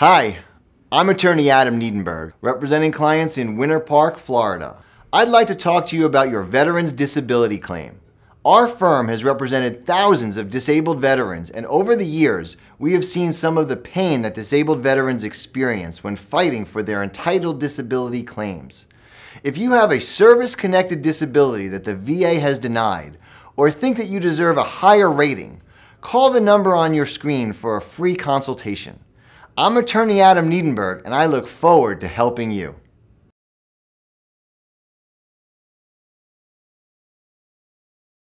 Hi, I'm attorney Adam Neidenberg, representing clients in Winter Park, Florida. I'd like to talk to you about your veteran's disability claim. Our firm has represented thousands of disabled veterans, and over the years, we have seen some of the pain that disabled veterans experience when fighting for their entitled disability claims. If you have a service connected disability that the VA has denied, or think that you deserve a higher rating, call the number on your screen for a free consultation. I'm attorney Adam Neidenberg, and I look forward to helping you.